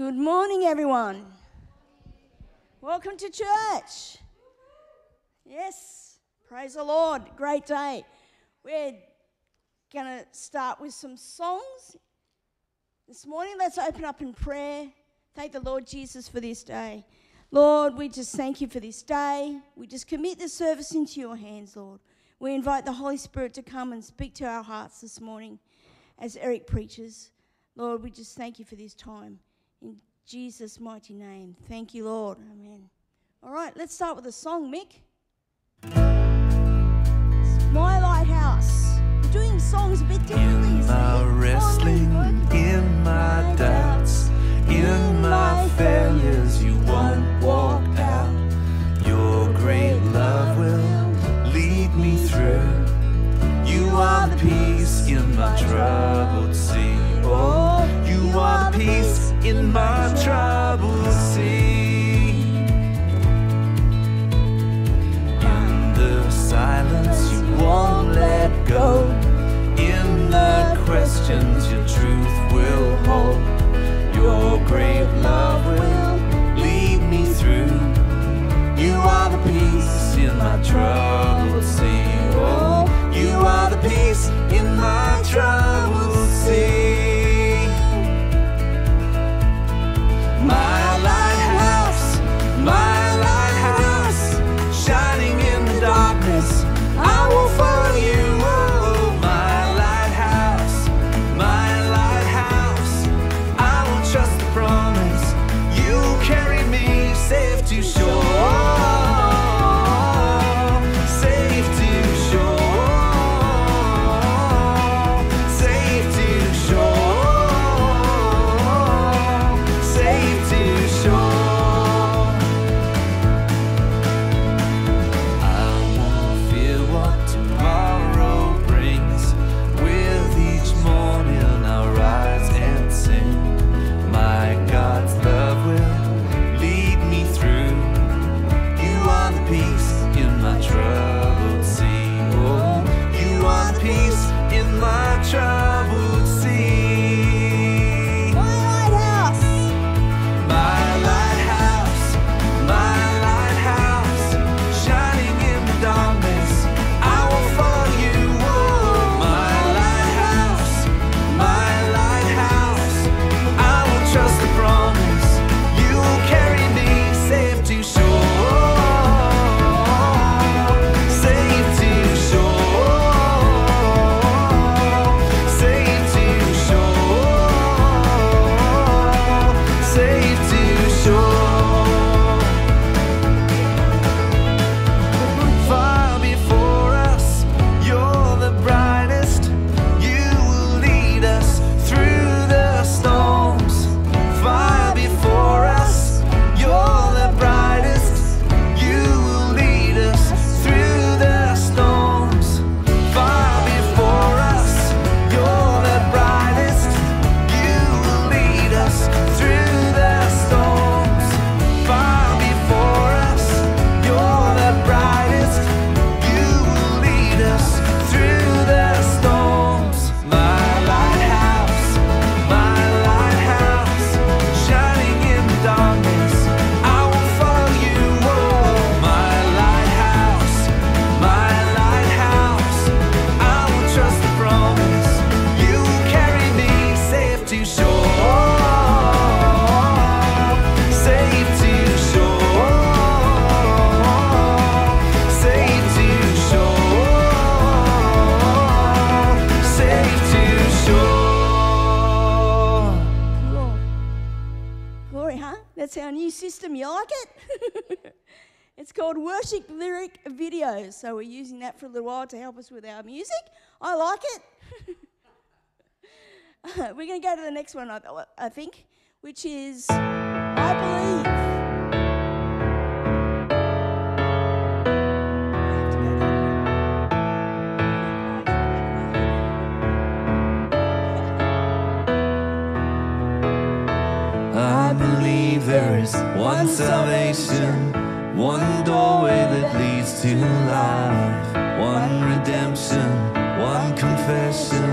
Good morning, everyone. Welcome to church. Yes, praise the Lord. Great day. We're going to start with some songs this morning. Let's open up in prayer. Thank the Lord Jesus for this day. Lord, we just thank you for this day. We just commit this service into your hands, Lord. We invite the Holy Spirit to come and speak to our hearts this morning as Eric preaches. Lord, we just thank you for this time. Jesus' mighty name. Thank you, Lord. Amen. All right, let's start with a song, Mick. It's My Lighthouse. We're doing songs a bit differently. In my wrestling, in my doubts, in my failures, you won't walk out. Your great love will lead me through. You are the peace in my troubled sea. Oh, you are the peace in my troubled sea. In the silence, you won't let go. In the questions, your truth will hold. Your great love will lead me through. You are the peace in my troubled sea. Oh, you are the peace in my troubled sea. My for a little while to help us with our music. I like it. Uh, we're going to go to the next one, I, I think, which is I Believe. I believe there is one salvation, one doorway that leads to life, one redemption, one confession.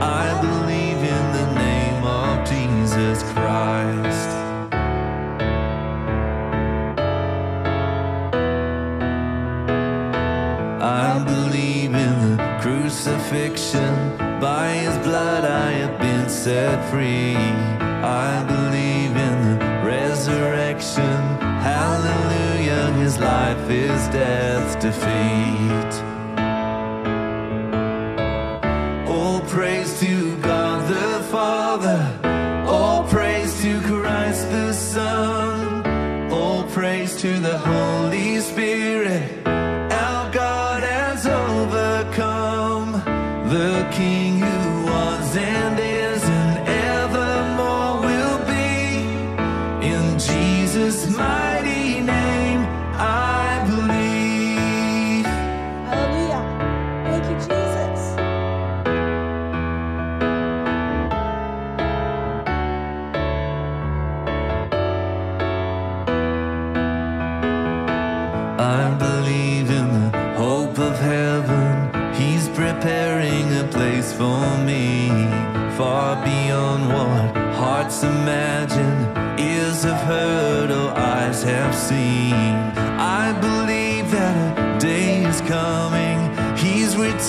I believe in the name of Jesus Christ. I believe in the crucifixion. By his blood I have been set free. I believe in the resurrection. Hallelujah, his life is death's defeat. To the Holy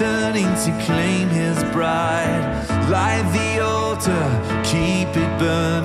returning to claim his bride. Light the altar, keep it burning.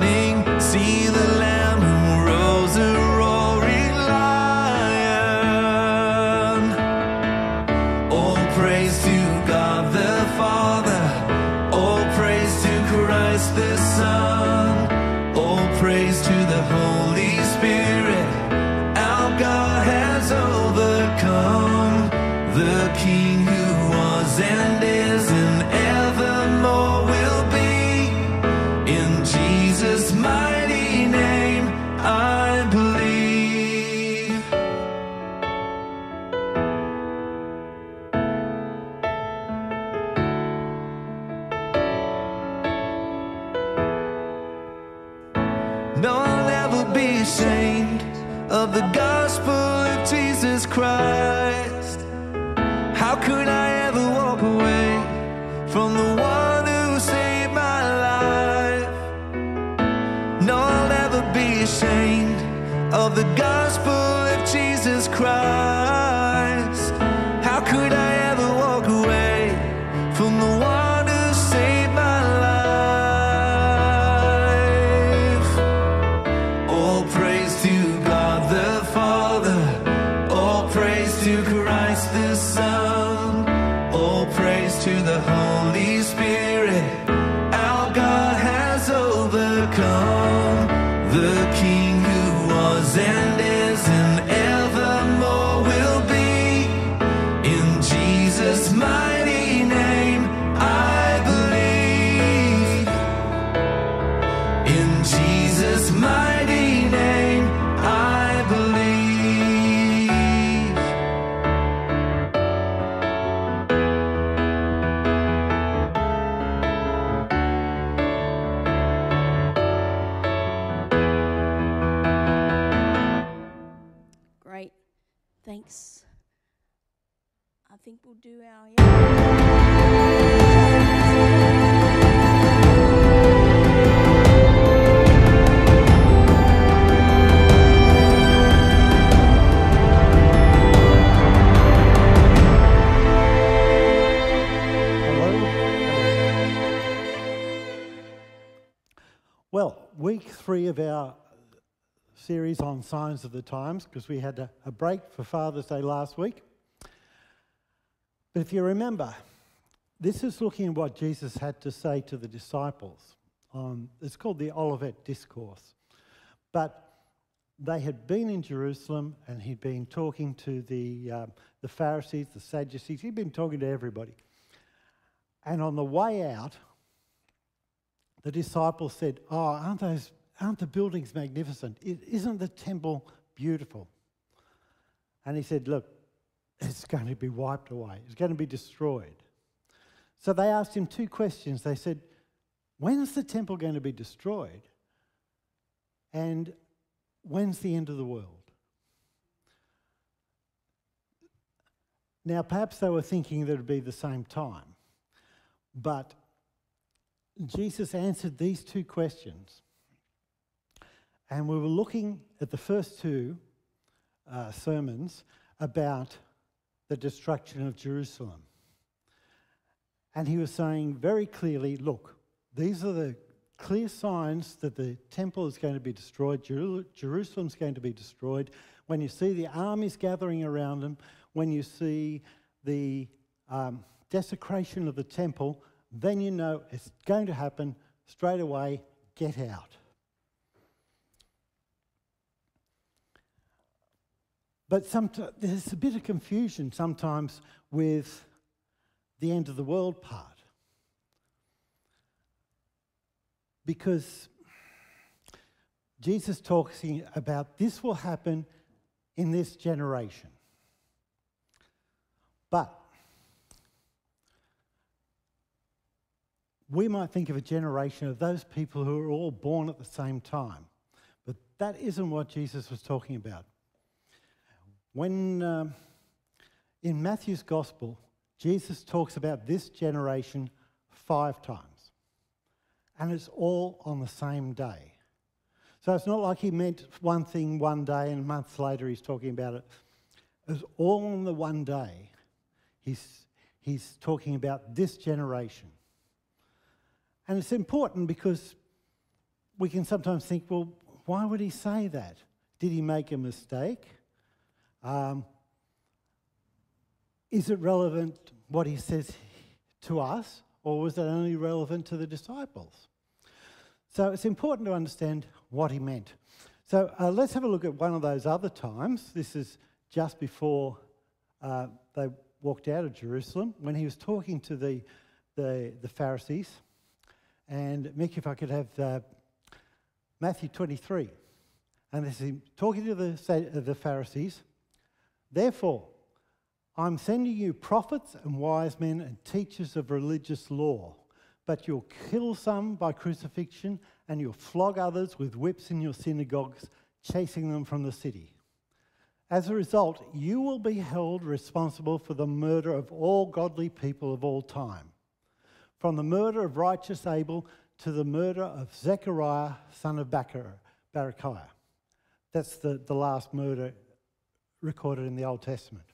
No, I'll never be ashamed of the gospel of Jesus Christ. How could I ever walk away from the one who saved my life? No, I'll never be ashamed of the gospel signs of the times, because we had a, a break for Father's Day last week. But if you remember, this is looking at what Jesus had to say to the disciples. On, it's called the Olivet Discourse. But they had been in Jerusalem and he'd been talking to the, um, the Pharisees, the Sadducees, he'd been talking to everybody. And on the way out, the disciples said, Oh, aren't, those, aren't the buildings magnificent? Isn't the temple beautiful? And he said, Look, it's going to be wiped away, it's going to be destroyed. So they asked him two questions. They said, When's the temple going to be destroyed? And when's the end of the world? Now, perhaps they were thinking that it would be the same time, but Jesus answered these two questions. And we were looking at the first two uh, sermons about the destruction of Jerusalem. And he was saying very clearly look, these are the clear signs that the temple is going to be destroyed, Jeru- Jerusalem's going to be destroyed, when you see the armies gathering around them, when you see the um, desecration of the temple, then you know it's going to happen straight away. Get out. But there's a bit of confusion sometimes with the end of the world part. Because Jesus talks about this will happen in this generation. But we might think of a generation of those people who are all born at the same time. But that isn't what Jesus was talking about. When um, in Matthew's gospel, Jesus talks about this generation five times, and it's all on the same day. So it's not like he meant one thing one day and months later he's talking about it. It's all on the one day. He's, he's talking about this generation. And it's important because we can sometimes think, well, why would he say that? Did he make a mistake? Um, is it relevant what he says to us, or was it only relevant to the disciples? So it's important to understand what he meant. So uh, let's have a look at one of those other times. This is just before uh, they walked out of Jerusalem, when he was talking to the, the, the Pharisees. And Mick, if I could have uh, Matthew 23. And this is him talking to the, the Pharisees. Therefore, I'm sending you prophets and wise men and teachers of religious law, but you'll kill some by crucifixion and you'll flog others with whips in your synagogues, chasing them from the city. As a result, you will be held responsible for the murder of all godly people of all time, from the murder of righteous Abel to the murder of Zechariah, son of Berechiah. That's the, the last murder recorded in the Old Testament,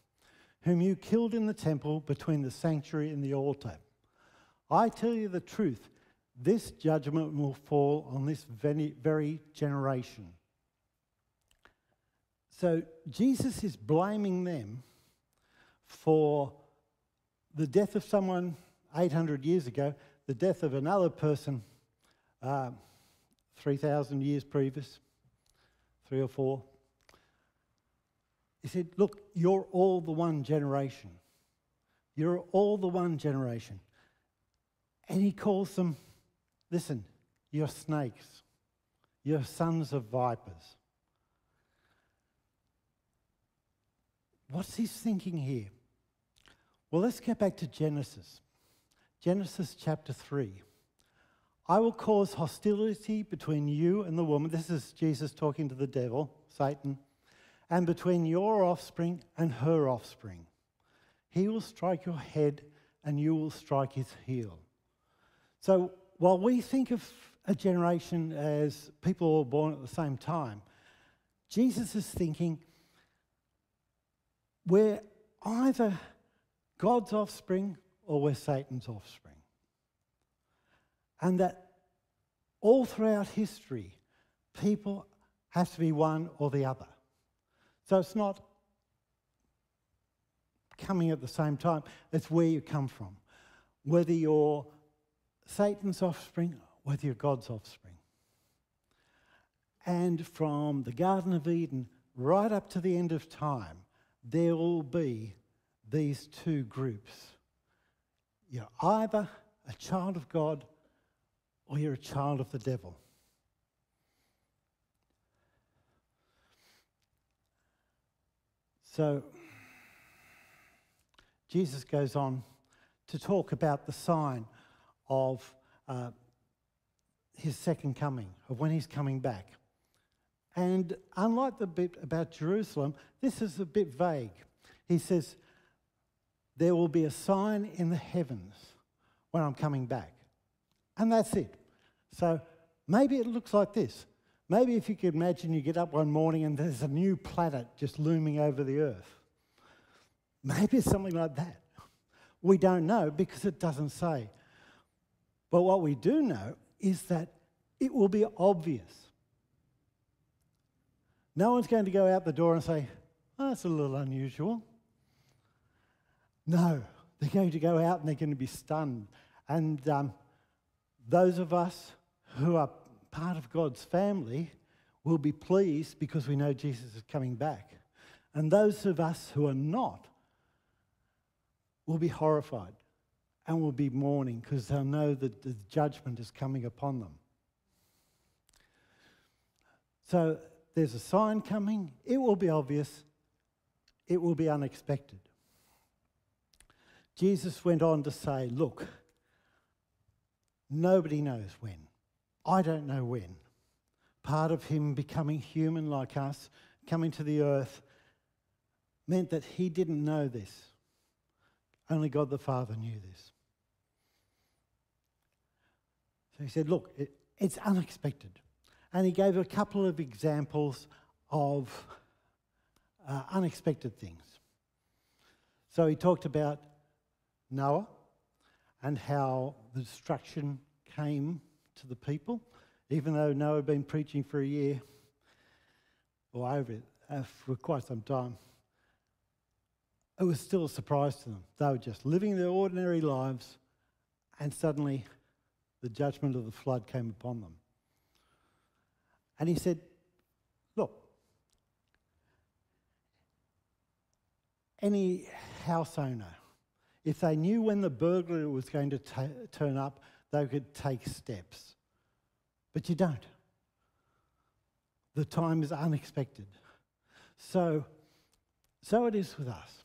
whom you killed in the temple between the sanctuary and the altar. I tell you the truth, this judgment will fall on this very, generation. So Jesus is blaming them for the death of someone 800 years ago, the death of another person uh, 3,000 years previous, three or four. He said, Look, you're all the one generation. You're all the one generation. And he calls them, listen, you're snakes. You're sons of vipers. What's he thinking here? Well, let's get back to Genesis. Genesis chapter 3. I will cause hostility between you and the woman. This is Jesus talking to the devil, Satan and between your offspring and her offspring. He will strike your head and you will strike his heel. So while we think of a generation as people all born at the same time, Jesus is thinking we're either God's offspring or we're Satan's offspring. And that all throughout history, people have to be one or the other. So it's not coming at the same time, it's where you come from. Whether you're Satan's offspring, whether you're God's offspring. And from the Garden of Eden right up to the end of time, there will be these two groups. You're either a child of God or you're a child of the devil. So, Jesus goes on to talk about the sign of uh, his second coming, of when he's coming back. And unlike the bit about Jerusalem, this is a bit vague. He says, There will be a sign in the heavens when I'm coming back. And that's it. So maybe it looks like this Maybe if you could imagine you get up one morning and there's a new planet just looming over the earth. Maybe it's something like that. We don't know because it doesn't say. But what we do know is that it will be obvious. No one's going to go out the door and say, oh, that's a little unusual. No, they're going to go out and they're going to be stunned. And um, those of us who are part of God's family will be pleased because we know Jesus is coming back. And those of us who are not will be horrified and will be mourning because they'll know that the judgment is coming upon them. So there's a sign coming, it will be obvious, it will be unexpected. Jesus went on to say, Look, nobody knows when. I don't know when. Part of him becoming human like us, coming to the earth, meant that he didn't know this. Only God the Father knew this. So he said, Look, it, it's unexpected. And he gave a couple of examples of uh, unexpected things. So he talked about Noah and how the destruction came to the people, even though Noah had been preaching for a year or over it uh, for quite some time. It was still a surprise to them. They were just living their ordinary lives, and suddenly the judgment of the flood came upon them. And he said, Look, any house owner, if they knew when the burglar was going to turn up, they could take steps. But you don't. The time is unexpected. So, so it is with us.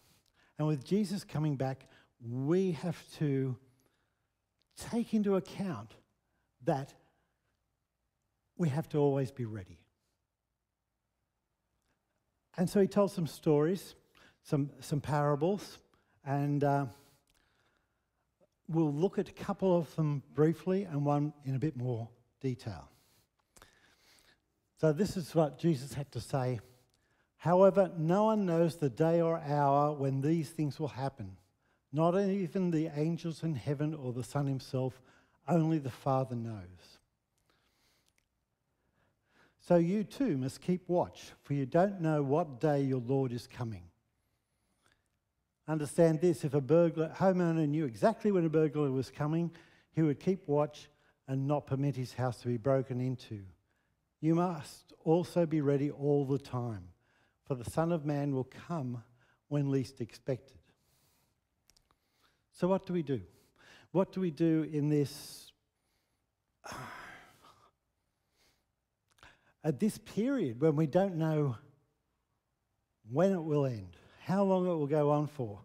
And with Jesus coming back, we have to take into account that we have to always be ready. And so he told some stories, some, some parables, and uh, we'll look at a couple of them briefly and one in a bit more detail. So, this is what Jesus had to say. However, no one knows the day or hour when these things will happen, not even the angels in heaven or the Son himself, only the Father knows. So you too must keep watch, for you don't know what day your Lord is coming. Understand this if a burglar, homeowner knew exactly when a burglar was coming, he would keep watch and not permit his house to be broken into. You must also be ready all the time, for the Son of Man will come when least expected. So, what do we do? What do we do in this? At this period when we don't know when it will end, how long it will go on for,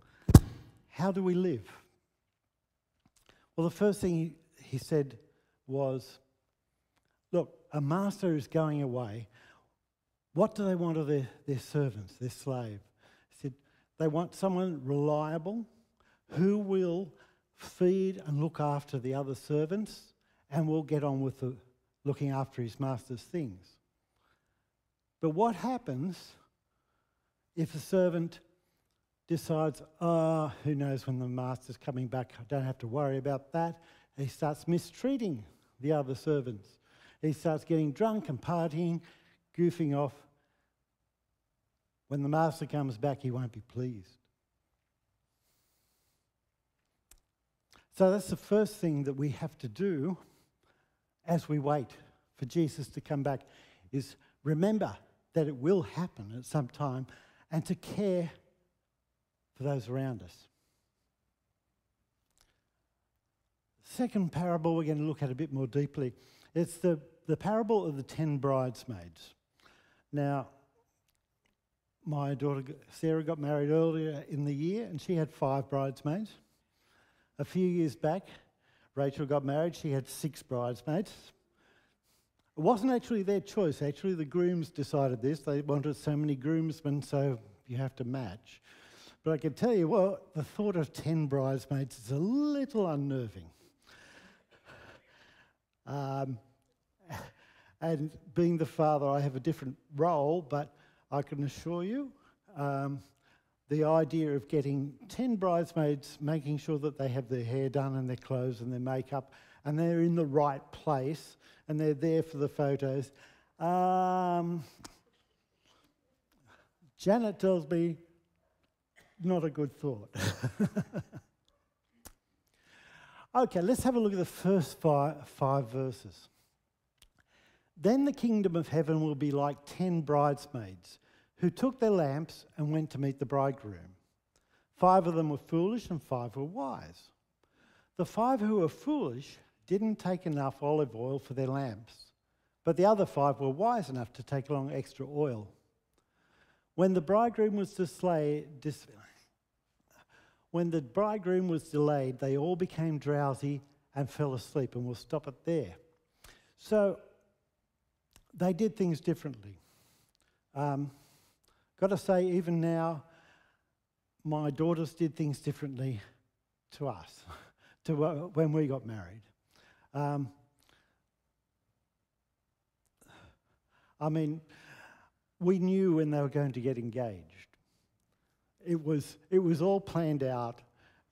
how do we live? Well, the first thing he, said was look, a master is going away. What do they want of their, their servants, their slave? He said, they want someone reliable who will feed and look after the other servants and will get on with the, looking after his master's things. But what happens if a servant decides, oh, who knows when the master's coming back, I don't have to worry about that. He starts mistreating the other servants. He starts getting drunk and partying, goofing off. When the master comes back, he won't be pleased. So that's the first thing that we have to do as we wait for Jesus to come back is remember that it will happen at some time and to care for those around us. Second parable we're going to look at a bit more deeply. It's the, the parable of the ten bridesmaids. Now, my daughter Sarah got married earlier in the year and she had five bridesmaids. A few years back, Rachel got married, she had six bridesmaids. It wasn't actually their choice, actually, the grooms decided this. They wanted so many groomsmen, so you have to match. But I can tell you what, the thought of 10 bridesmaids is a little unnerving. Um, and being the father, I have a different role, but I can assure you um, the idea of getting 10 bridesmaids, making sure that they have their hair done and their clothes and their makeup, and they're in the right place and they're there for the photos. Um, Janet tells me not a good thought. okay, let's have a look at the first five, five verses. Then the kingdom of heaven will be like ten bridesmaids who took their lamps and went to meet the bridegroom. Five of them were foolish and five were wise. The five who were foolish didn't take enough olive oil for their lamps, but the other five were wise enough to take along extra oil. When the bridegroom was delayed, dis- when the bridegroom was delayed, they all became drowsy and fell asleep, and we'll stop it there. So they did things differently. Um, got to say, even now, my daughters did things differently to us, to when we got married. Um, I mean, we knew when they were going to get engaged. It was, it was all planned out,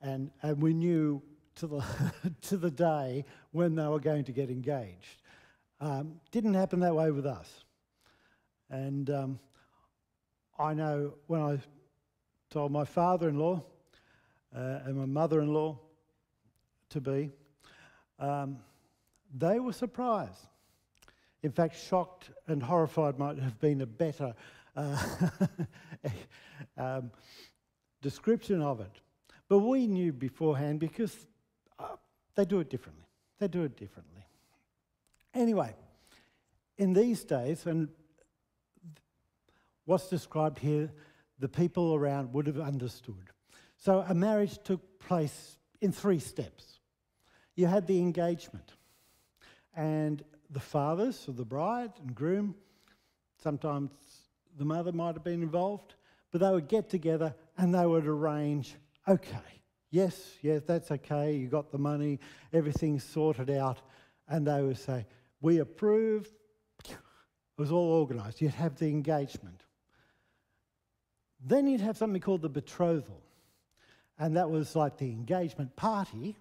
and, and we knew to the, to the day when they were going to get engaged. Um, didn't happen that way with us. And um, I know when I told my father in law uh, and my mother in law to be, um, they were surprised. In fact, shocked and horrified might have been a better uh, um, description of it. But we knew beforehand because uh, they do it differently. They do it differently. Anyway, in these days, and what's described here, the people around would have understood. So a marriage took place in three steps. You had the engagement, and the fathers of the bride and groom, sometimes the mother might have been involved, but they would get together and they would arrange okay, yes, yes, that's okay, you got the money, everything's sorted out, and they would say, we approve. It was all organised. You'd have the engagement. Then you'd have something called the betrothal. And that was like the engagement party,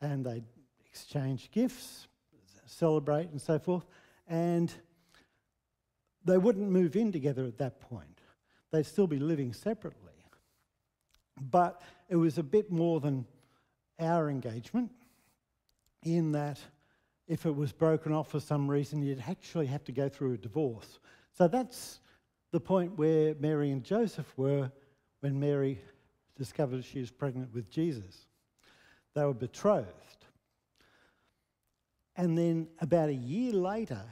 and they'd exchange gifts, celebrate, and so forth. And they wouldn't move in together at that point, they'd still be living separately. But it was a bit more than our engagement in that if it was broken off for some reason, you'd actually have to go through a divorce. So that's the point where Mary and Joseph were when Mary discovered she was pregnant with Jesus. They were betrothed. And then about a year later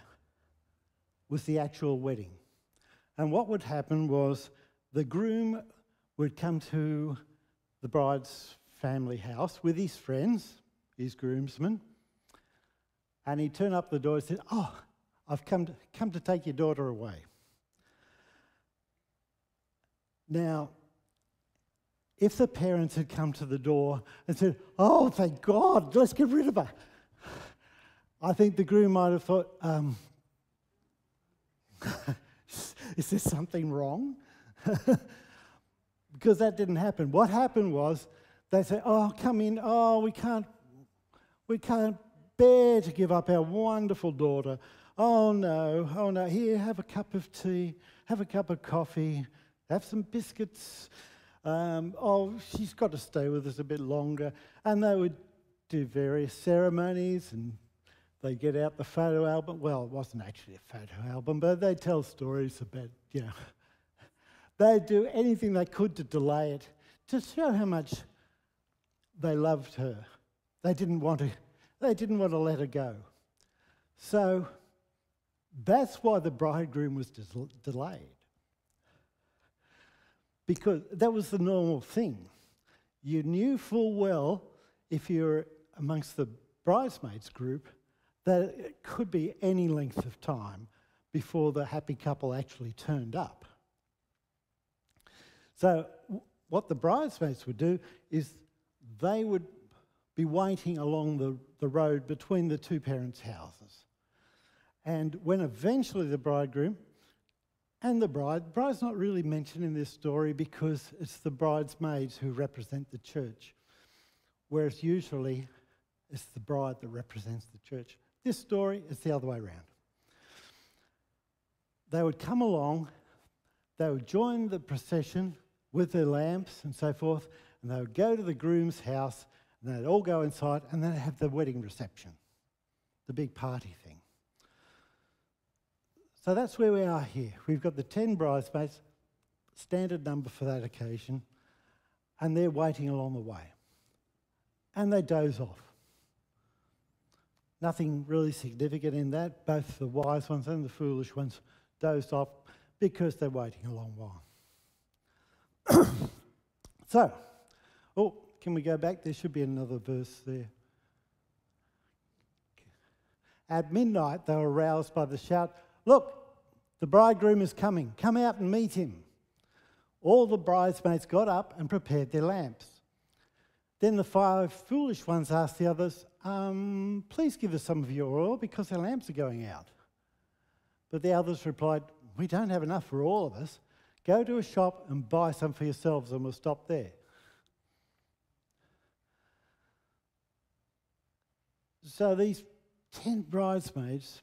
was the actual wedding. And what would happen was the groom would come to the bride's family house with his friends, his groomsmen, and he'd turn up the door and say, Oh, I've come to, come to take your daughter away. Now, if the parents had come to the door and said, Oh, thank God, let's get rid of her, I think the groom might have thought, um, Is there something wrong? because that didn't happen. What happened was they said, Oh, come in. Oh, we can't, we can't bear to give up our wonderful daughter. Oh, no. Oh, no. Here, have a cup of tea, have a cup of coffee, have some biscuits. Um, oh, she's got to stay with us a bit longer. And they would do various ceremonies and they get out the photo album. Well, it wasn't actually a photo album, but they tell stories about, you know, they'd do anything they could to delay it, to show how much they loved her. They didn't want to, they didn't want to let her go. So that's why the bridegroom was delayed. Because that was the normal thing. You knew full well, if you're amongst the bridesmaids group, that it could be any length of time before the happy couple actually turned up. So, what the bridesmaids would do is they would be waiting along the, the road between the two parents' houses. And when eventually the bridegroom and the bride, the bride's not really mentioned in this story because it's the bridesmaids who represent the church, whereas usually It's the bride that represents the church. This story is the other way around. They would come along, they would join the procession with their lamps and so forth, and they would go to the groom's house, and they'd all go inside, and then have the wedding reception, the big party thing. So that's where we are here. We've got the 10 bridesmaids, standard number for that occasion, and they're waiting along the way. And they doze off. Nothing really significant in that. Both the wise ones and the foolish ones dozed off because they're waiting a long while. so, oh, can we go back? There should be another verse there. At midnight, they were roused by the shout, Look, the bridegroom is coming. Come out and meet him. All the bridesmaids got up and prepared their lamps. Then the five foolish ones asked the others, um, Please give us some of your oil because our lamps are going out. But the others replied, We don't have enough for all of us. Go to a shop and buy some for yourselves, and we'll stop there. So these 10 bridesmaids,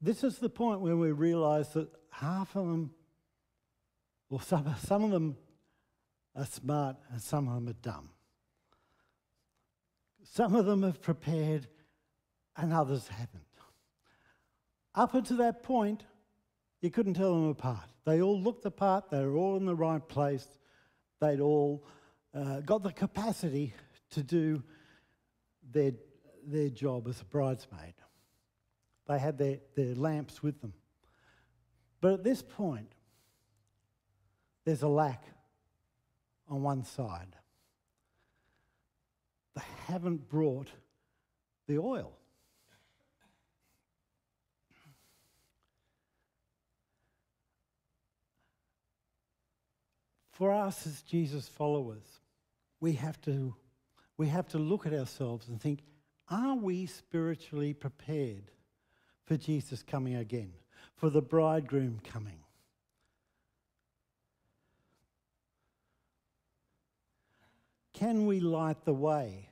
this is the point where we realise that half of them, or some, some of them are smart and some of them are dumb. Some of them have prepared and others haven't. Up until that point, you couldn't tell them apart. They all looked the part, they were all in the right place, they'd all uh, got the capacity to do their, their job as a bridesmaid. They had their, their lamps with them. But at this point, there's a lack on one side. They haven't brought the oil. For us as Jesus followers, we have to, we have to look at ourselves and think, are we spiritually prepared for Jesus coming again, for the bridegroom coming? Can we light the way?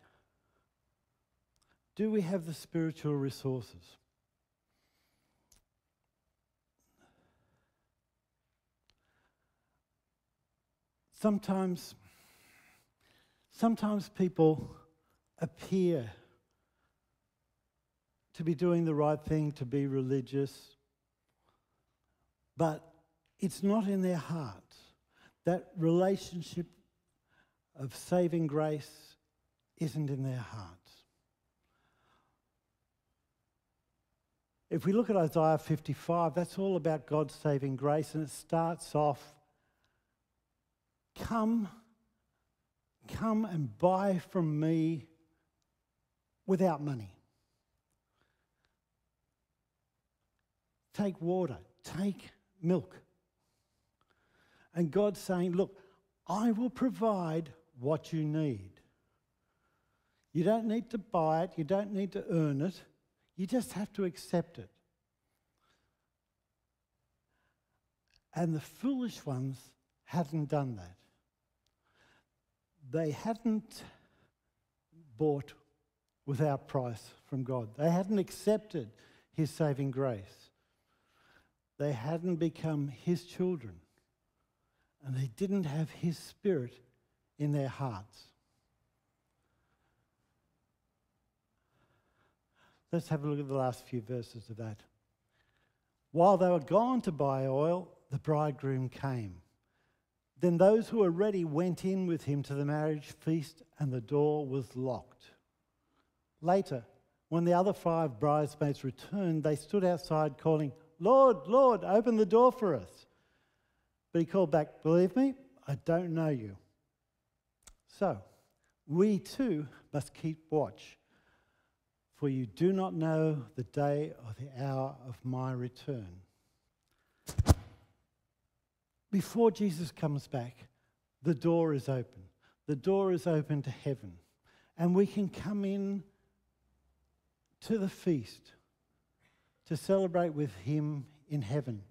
Do we have the spiritual resources? Sometimes, sometimes people appear to be doing the right thing, to be religious, but it's not in their heart. That relationship of saving grace isn't in their hearts. If we look at Isaiah 55, that's all about God's saving grace, and it starts off Come, come and buy from me without money. Take water, take milk. And God's saying, Look, I will provide what you need. You don't need to buy it, you don't need to earn it, you just have to accept it. And the foolish ones hadn't done that. They hadn't bought without price from God. They hadn't accepted His saving grace. They hadn't become His children. And they didn't have His Spirit in their hearts. Let's have a look at the last few verses of that. While they were gone to buy oil, the bridegroom came. Then those who were ready went in with him to the marriage feast, and the door was locked. Later, when the other five bridesmaids returned, they stood outside calling, Lord, Lord, open the door for us. But he called back, Believe me, I don't know you. So, we too must keep watch, for you do not know the day or the hour of my return. Before Jesus comes back, the door is open. The door is open to heaven. And we can come in to the feast to celebrate with Him in heaven,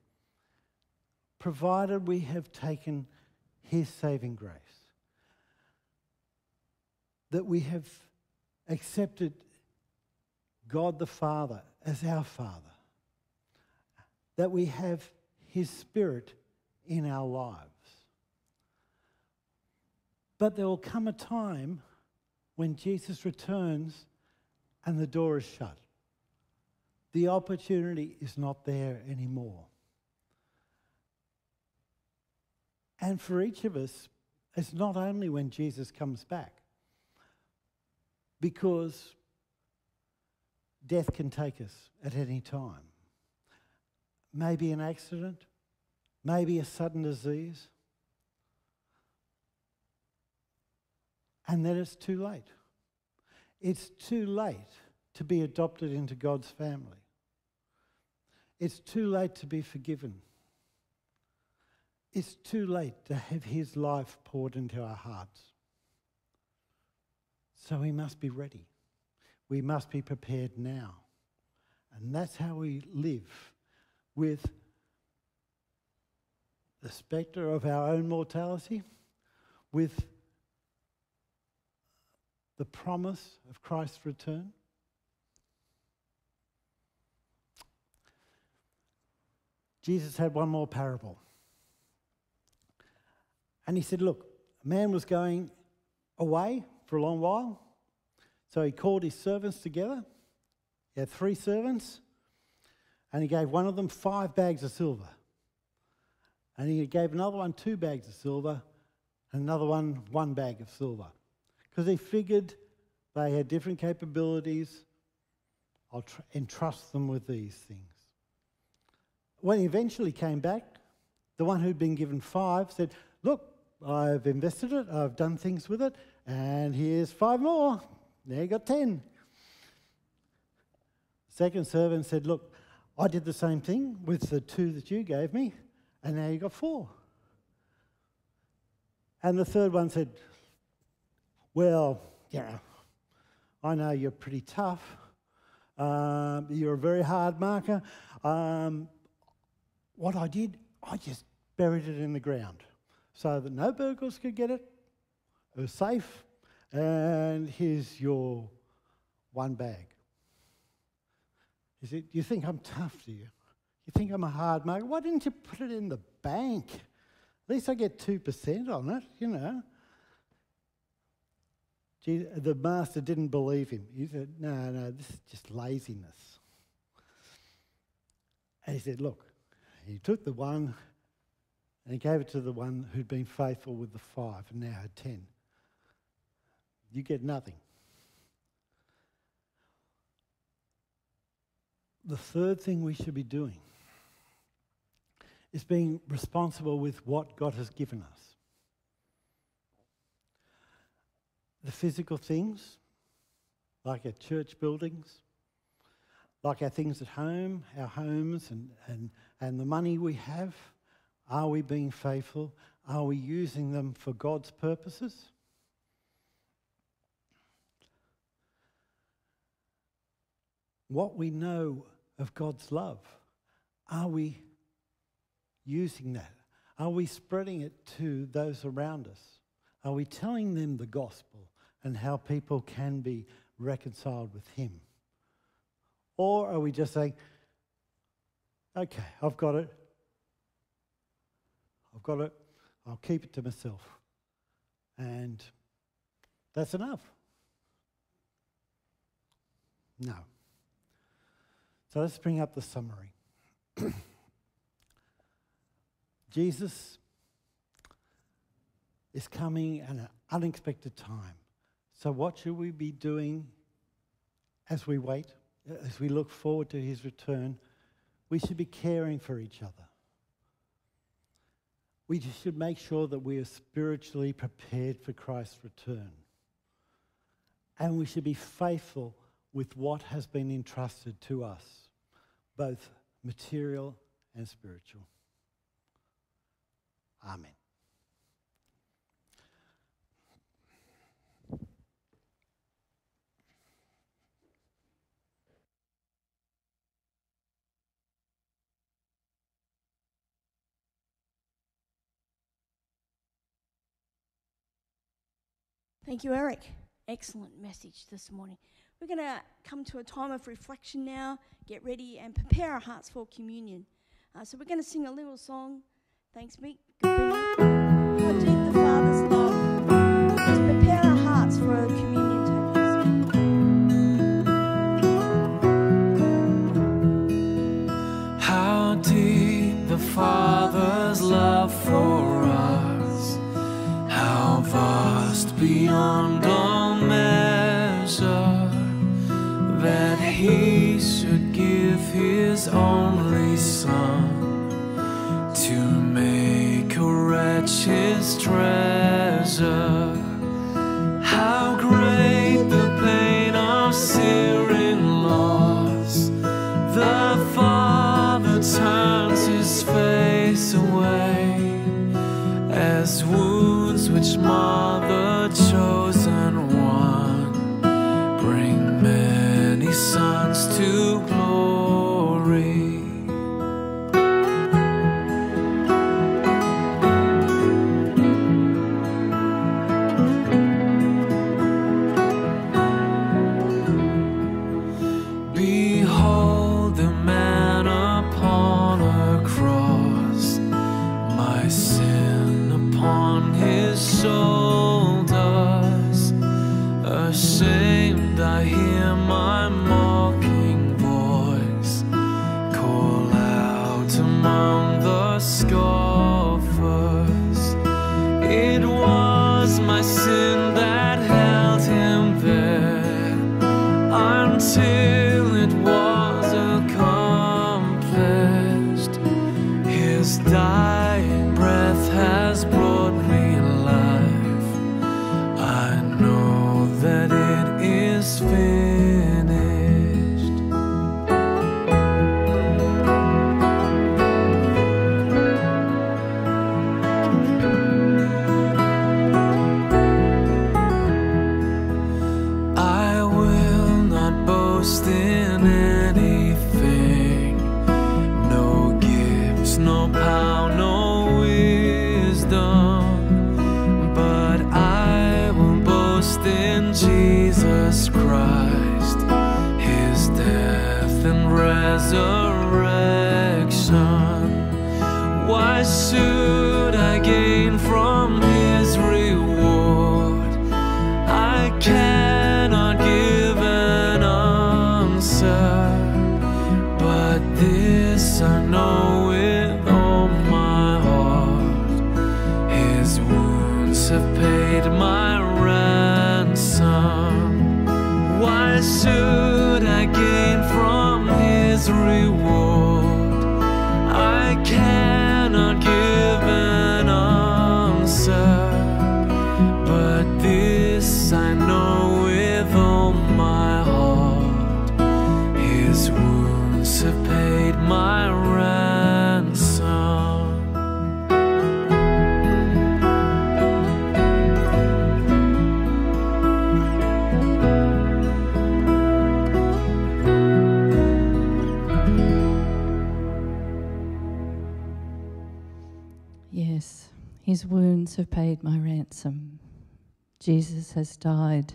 provided we have taken His saving grace that we have accepted God the Father as our Father, that we have His Spirit in our lives. But there will come a time when Jesus returns and the door is shut. The opportunity is not there anymore. And for each of us, it's not only when Jesus comes back, because death can take us at any time. Maybe an accident, maybe a sudden disease, and then it's too late. It's too late to be adopted into God's family. It's too late to be forgiven. It's too late to have His life poured into our hearts. So we must be ready. We must be prepared now. And that's how we live with the spectre of our own mortality, with the promise of Christ's return. Jesus had one more parable. And he said, Look, a man was going away for a long while. So he called his servants together. He had three servants. And he gave one of them five bags of silver. And he gave another one two bags of silver. And another one one bag of silver. Because he figured they had different capabilities. I'll tr- entrust them with these things. When he eventually came back, the one who'd been given five said, Look, I've invested it, I've done things with it, and here's five more. Now you got ten. Second servant said, Look, I did the same thing with the two that you gave me, and now you got four. And the third one said, Well, yeah, I know you're pretty tough. Um, you're a very hard marker. Um, what I did, I just buried it in the ground so that no burglars could get it. Was safe. And here's your one bag. He said, You think I'm tough, do you? You think I'm a hard marker? Why didn't you put it in the bank? At least I get 2% on it, you know. The master didn't believe him. He said, No, no, this is just laziness. And he said, Look, he took the one and he gave it to the one who'd been faithful with the five and now had ten. You get nothing. The third thing we should be doing is being responsible with what God has given us. The physical things, like our church buildings, like our things at home, our homes, and, and, and the money we have are we being faithful? Are we using them for God's purposes? What we know of God's love, are we using that? Are we spreading it to those around us? Are we telling them the gospel and how people can be reconciled with Him? Or are we just saying, okay, I've got it, I've got it. I'll keep it to myself. And that's enough. No. So let's bring up the summary. Jesus is coming at an unexpected time. So, what should we be doing as we wait, as we look forward to his return? We should be caring for each other we should make sure that we are spiritually prepared for Christ's return. And we should be faithful with what has been entrusted to us, both material and spiritual. Amen. Thank you, Eric. excellent message this morning. We're going to come to a time of reflection now, get ready, and prepare our hearts for communion. Uh, so we're going to sing a little song. Thanks, Mick. He should give His only Son to make a wretch His treasure. In Jesus Christ, His death and resurrection. Why should have paid my ransom. Jesus has died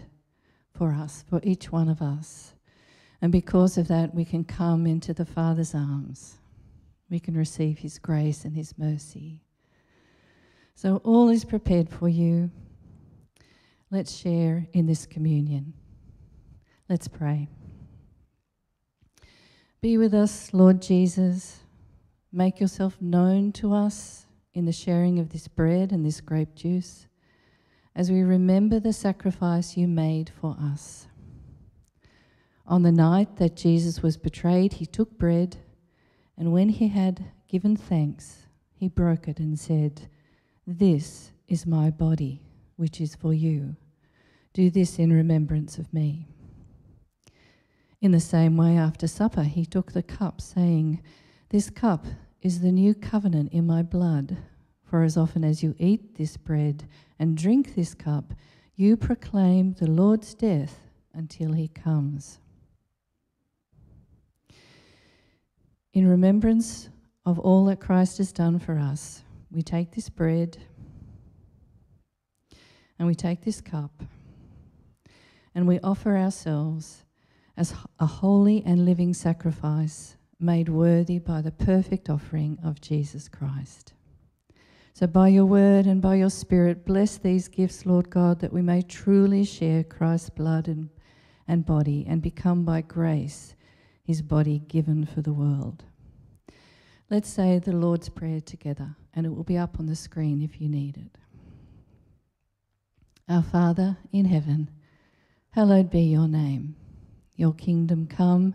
for us, for each one of us. And because of that, we can come into the Father's arms. We can receive his grace and his mercy. So all is prepared for you. Let's share in this communion. Let's pray. Be with us, Lord Jesus. Make yourself known to us in the sharing of this bread and this grape juice as we remember the sacrifice you made for us. On the night that Jesus was betrayed, he took bread, and when he had given thanks, he broke it and said, This is my body, which is for you. Do this in remembrance of me. In the same way, after supper, he took the cup, saying, This cup is the new covenant in my blood. For as often as you eat this bread and drink this cup, you proclaim the Lord's death until he comes. In remembrance of all that Christ has done for us, we take this bread and we take this cup and we offer ourselves as a holy and living sacrifice made worthy by the perfect offering of Jesus Christ. So, by your word and by your spirit, bless these gifts, Lord God, that we may truly share Christ's blood and, and body and become by grace his body given for the world. Let's say the Lord's Prayer together, and it will be up on the screen if you need it. Our Father in heaven, hallowed be your name. Your kingdom come,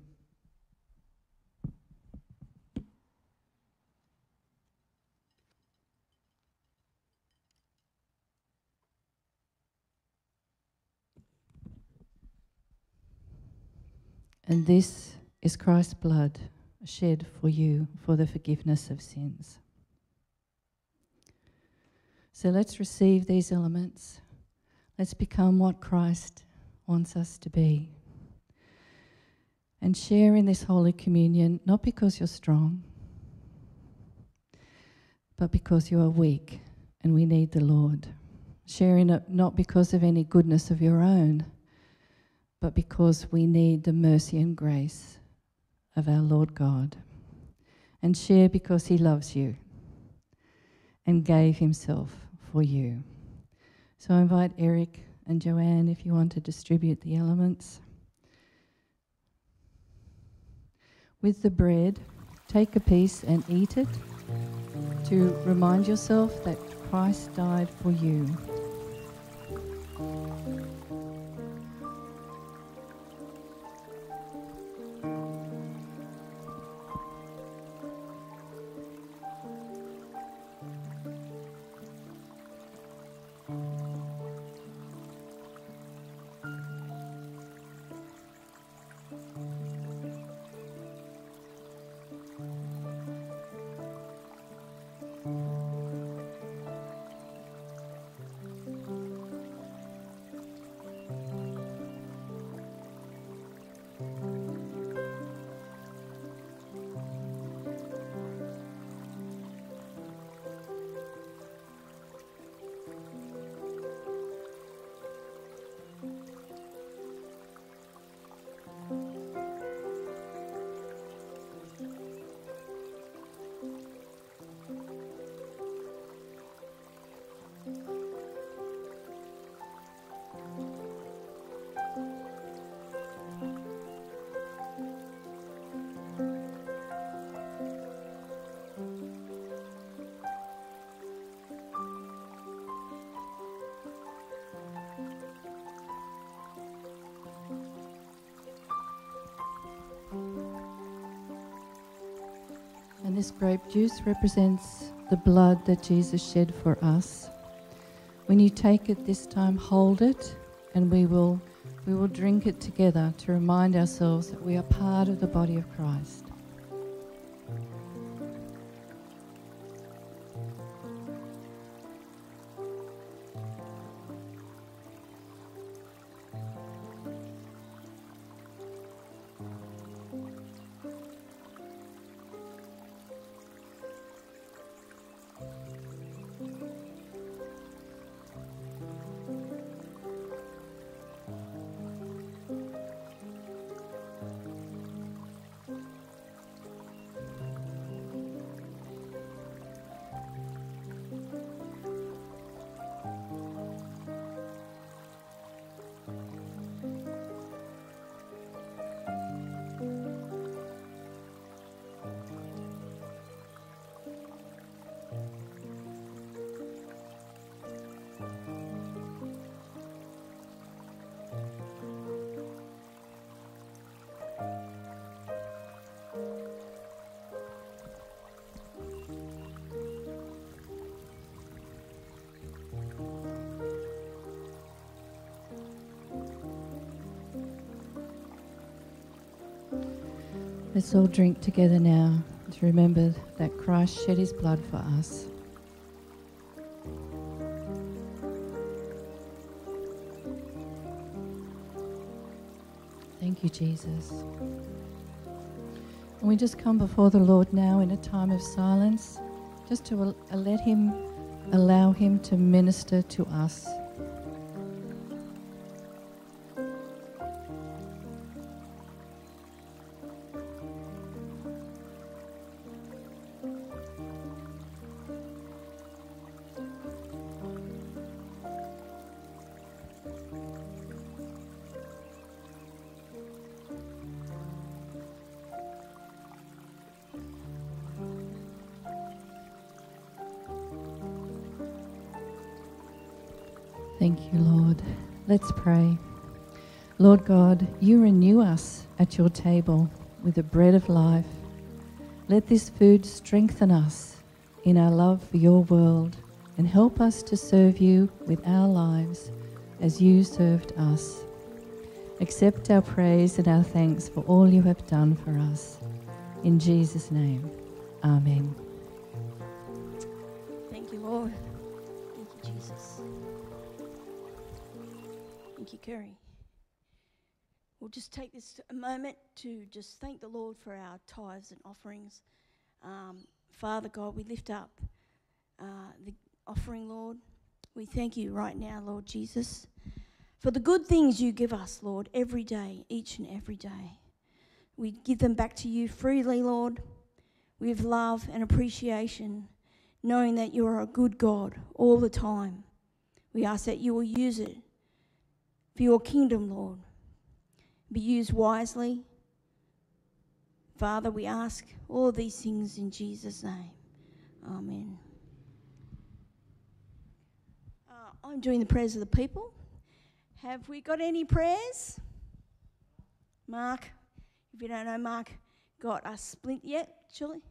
And this is Christ's blood shed for you for the forgiveness of sins. So let's receive these elements. Let's become what Christ wants us to be. And share in this Holy Communion, not because you're strong, but because you are weak and we need the Lord. Share in it not because of any goodness of your own, but because we need the mercy and grace of our Lord God. And share because He loves you and gave Himself for you. So I invite Eric and Joanne if you want to distribute the elements. With the bread, take a piece and eat it to remind yourself that Christ died for you. This grape juice represents the blood that Jesus shed for us. When you take it this time, hold it, and we will, we will drink it together to remind ourselves that we are part of the body of Christ. Let's all drink together now to remember that Christ shed his blood for us. Thank you, Jesus. And we just come before the Lord now in a time of silence, just to let Him allow Him to minister to us. Let's pray. Lord God, you renew us at your table with the bread of life. Let this food strengthen us in our love for your world and help us to serve you with our lives as you served us. Accept our praise and our thanks for all you have done for us. In Jesus' name, Amen. Kerry. We'll just take this a moment to just thank the Lord for our tithes and offerings. Um, Father God, we lift up uh, the offering, Lord. We thank you right now, Lord Jesus, for the good things you give us, Lord, every day, each and every day. We give them back to you freely, Lord, with love and appreciation knowing that you are a good God all the time. We ask that you will use it for your kingdom, Lord. Be used wisely. Father, we ask all these things in Jesus' name. Amen. Uh, I'm doing the prayers of the people. Have we got any prayers? Mark, if you don't know, Mark got a splint yet, Julie?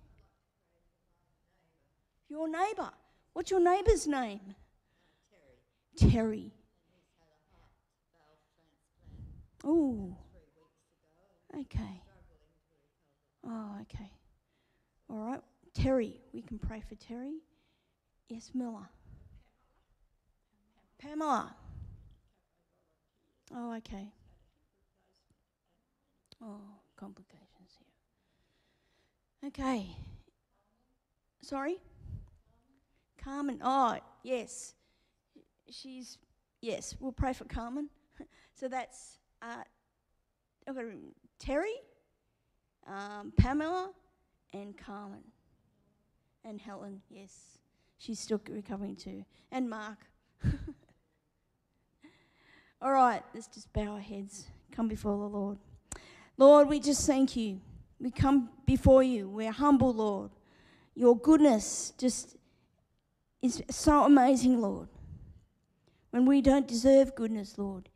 Your neighbour. What's your neighbour's name? Terry. Terry. Oh. Okay. Oh, okay. All right. Terry. We can pray for Terry. Yes, Miller. Pamela. Oh, okay. Oh, complications here. Okay. Sorry? Carmen. Oh, yes. She's, yes, we'll pray for Carmen. so that's uh, I've Terry, um, Pamela, and Carmen. And Helen, yes. She's still recovering too. And Mark. All right, let's just bow our heads, come before the Lord. Lord, we just thank you. We come before you. We're humble, Lord. Your goodness just is so amazing, Lord. When we don't deserve goodness, Lord,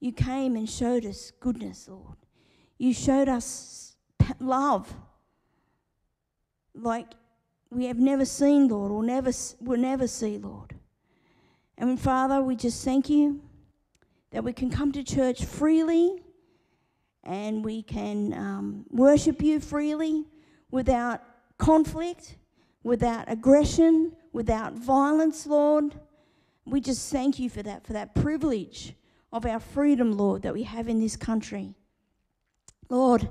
you came and showed us goodness, Lord. You showed us love like we have never seen, Lord, or never will never see, Lord. And Father, we just thank you that we can come to church freely and we can um, worship you freely without conflict, without aggression, without violence, Lord. We just thank you for that, for that privilege of our freedom, Lord, that we have in this country. Lord,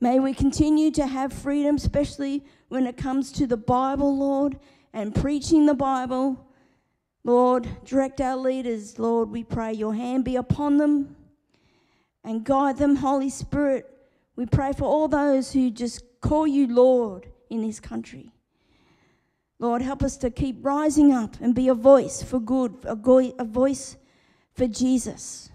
may we continue to have freedom, especially when it comes to the Bible, Lord, and preaching the Bible. Lord, direct our leaders, Lord, we pray your hand be upon them and guide them, Holy Spirit. We pray for all those who just call you Lord in this country. Lord, help us to keep rising up and be a voice for good, a, voice for Jesus.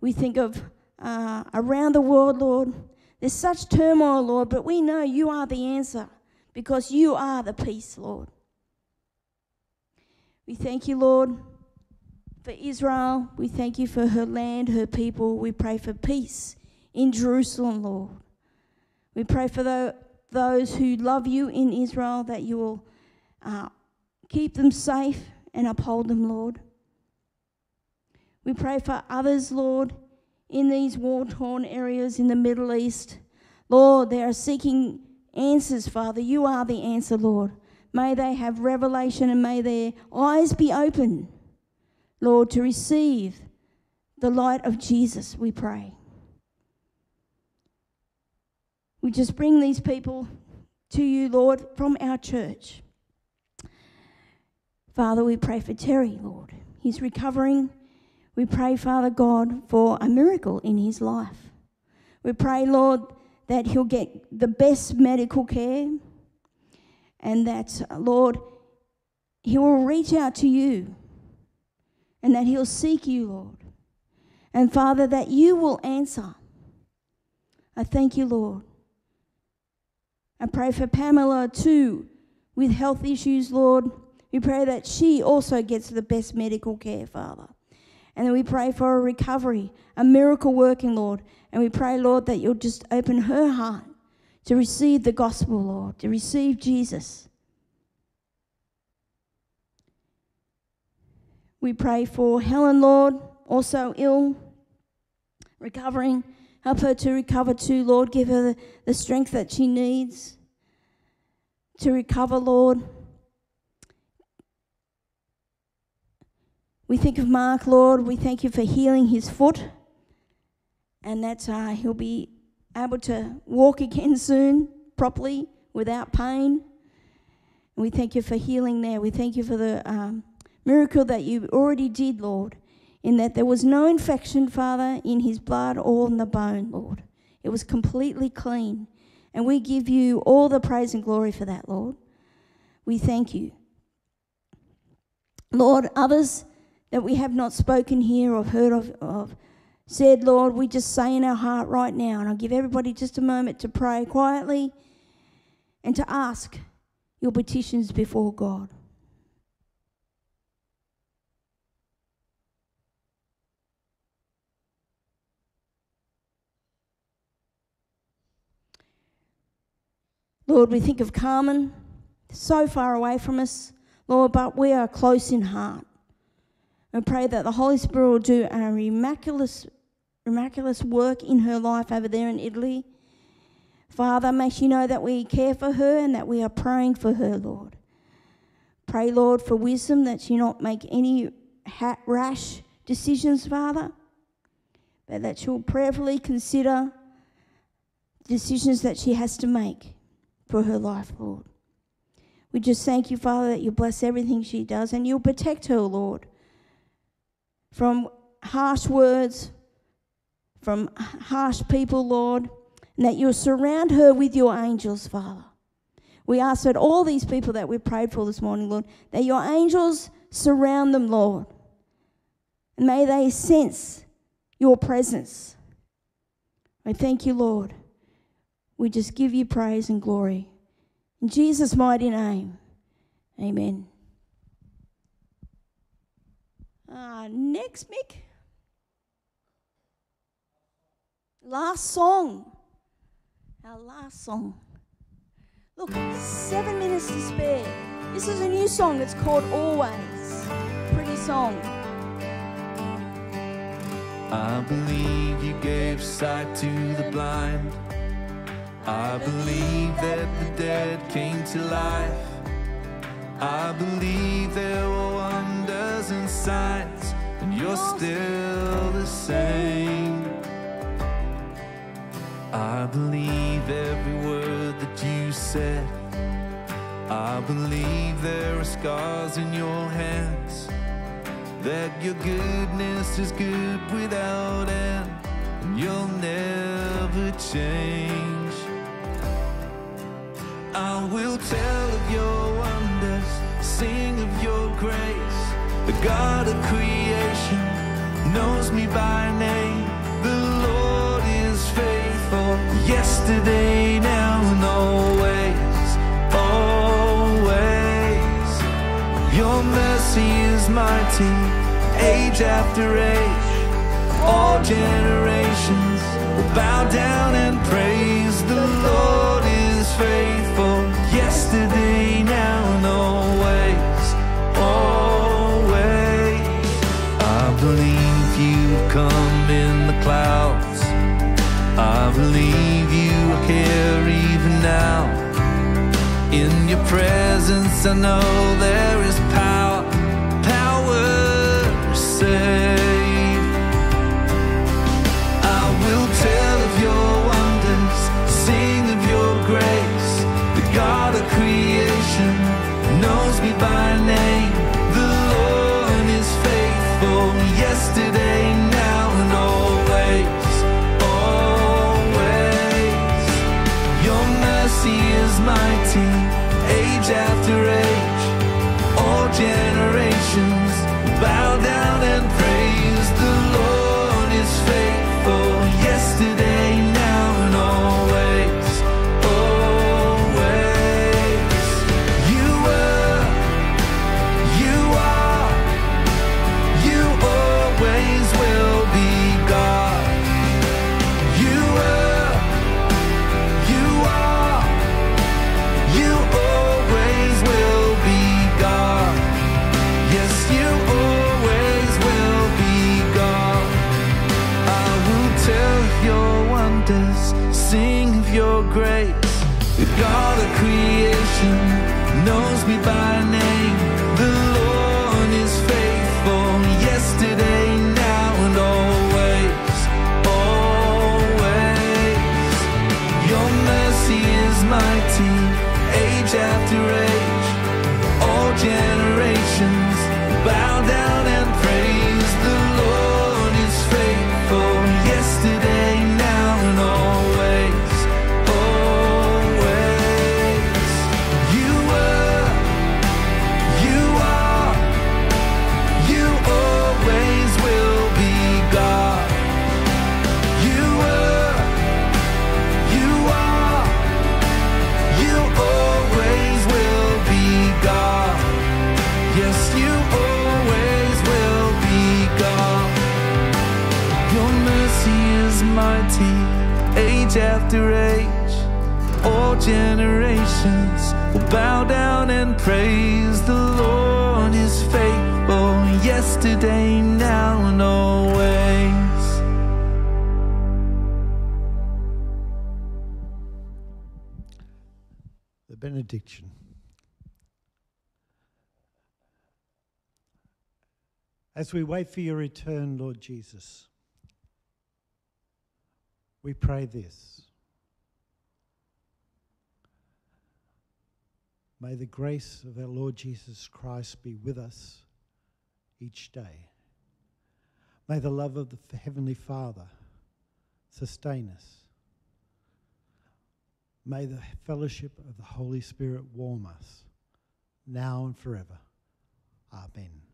We think of uh, around the world, Lord, there's such turmoil, Lord, but we know you are the answer because you are the peace, Lord. We thank you, Lord, for Israel. We thank you for her land, her people. We pray for peace in Jerusalem, Lord. We pray for the, those who love you in Israel that you will uh, keep them safe and uphold them, Lord. We pray for others, Lord, in these war torn areas in the Middle East. Lord, they are seeking answers, Father. You are the answer, Lord. May they have revelation and may their eyes be open, Lord, to receive the light of Jesus, we pray. We just bring these people to you, Lord, from our church. Father, we pray for Terry, Lord. He's recovering. We pray, Father God, for a miracle in his life. We pray, Lord, that he'll get the best medical care and that, Lord, he will reach out to you and that he'll seek you, Lord. And Father, that you will answer. I thank you, Lord. I pray for Pamela too with health issues, Lord. We pray that she also gets the best medical care, Father. And then we pray for a recovery, a miracle working, Lord. And we pray, Lord, that you'll just open her heart to receive the gospel, Lord, to receive Jesus. We pray for Helen, Lord, also ill, recovering. Help her to recover too, Lord. Give her the strength that she needs to recover, Lord. We think of Mark, Lord. We thank you for healing his foot and that uh, he'll be able to walk again soon properly without pain. And we thank you for healing there. We thank you for the um, miracle that you already did, Lord, in that there was no infection, Father, in his blood or in the bone, Lord. It was completely clean. And we give you all the praise and glory for that, Lord. We thank you. Lord, others that we have not spoken here or heard of, of said, Lord, we just say in our heart right now, and I'll give everybody just a moment to pray quietly and to ask your petitions before God. Lord, we think of Carmen, so far away from us, Lord, but we are close in heart. I pray that the Holy Spirit will do a miraculous, miraculous work in her life over there in Italy. Father, may she know that we care for her and that we are praying for her, Lord. Pray, Lord, for wisdom that she not make any rash decisions, Father, but that she'll prayerfully consider decisions that she has to make for her life, Lord. We just thank you, Father, that you bless everything she does and you'll protect her, Lord, from harsh words, from harsh people, Lord, and that you'll surround her with your angels, Father. We ask that all these people that we prayed for this morning, Lord, that your angels surround them, Lord. And may they sense your presence. I thank you, Lord. We just give you praise and glory. In Jesus' mighty name, amen. Uh, next, Mick. Last song. Our last song. Look, seven minutes to spare. This is a new song. It's called Always. Pretty song. I believe you gave sight to the blind. I believe that the dead came to life. I believe there were wonders and signs, and you're still the same. I believe every word that you said. I believe there are scars in your hands. That your goodness is good without end, and you'll never change. I will tell of your wonders, sing of your grace. The God of creation knows me by name. The Lord is faithful, yesterday, now, and always, always. Your mercy is mighty, age after age. All generations will bow down and praise the Lord is faithful clouds. I believe you are here even now. In your presence, I know there is. As we wait for your return, Lord Jesus, we pray this. May the grace of our Lord Jesus Christ be with us each day. May the love of the Heavenly Father sustain us. May the fellowship of the Holy Spirit warm us now and forever. Amen.